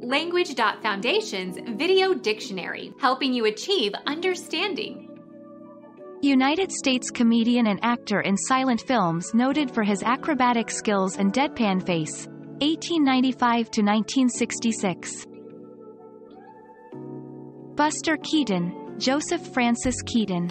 Language.Foundation's Video Dictionary, helping you achieve understanding. United States comedian and actor in silent films noted for his acrobatic skills and deadpan face. 1895 to 1966. Buster Keaton, Joseph Francis Keaton.